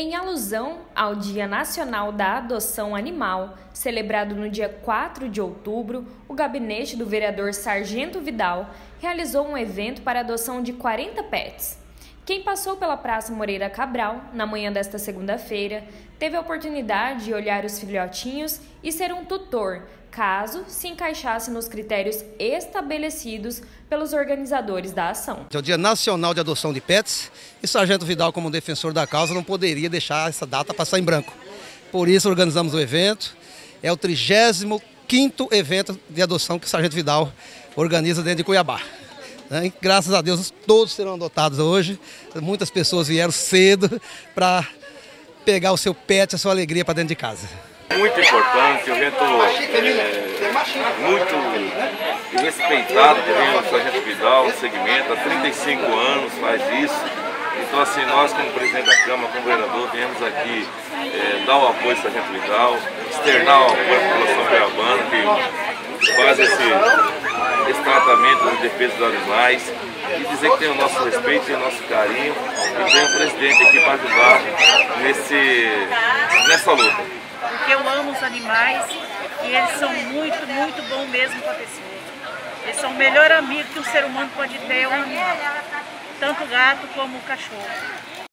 Em alusão ao Dia Nacional da Adoção Animal, celebrado no dia 4 de outubro, o gabinete do vereador Sargento Vidal realizou um evento para adoção de 40 pets. Quem passou pela Praça Moreira Cabral na manhã desta segunda-feira teve a oportunidade de olhar os filhotinhos e ser um tutor, caso se encaixasse nos critérios estabelecidos pelos organizadores da ação. É o Dia Nacional de Adoção de Pets e o Sargento Vidal, como defensor da causa, não poderia deixar essa data passar em branco. Por isso organizamos o evento. É o 35º evento de adoção que o Sargento Vidal organiza dentro de Cuiabá. Né? Graças a Deus, todos serão adotados hoje. Muitas pessoas vieram cedo para pegar o seu pet, a sua alegria para dentro de casa. Muito importante, um evento é, muito respeitado pelo Sargento Vidal, o segmento, há 35 anos faz isso. Então, assim, nós como presidente da Câmara, como vereador, viemos aqui é, dar o apoio ao Sargento Vidal, externar o apoio à população cuiabana que faz esse, esse tratamento de defesa dos animais e dizer que tem o nosso respeito e o nosso carinho e tem o presidente aqui para ajudar nesse, nessa luta. Porque eu amo os animais e eles são muito, muito bons mesmo para a pessoa. Eles são o melhor amigo que um ser humano pode ter, um animal. Tanto gato como cachorro.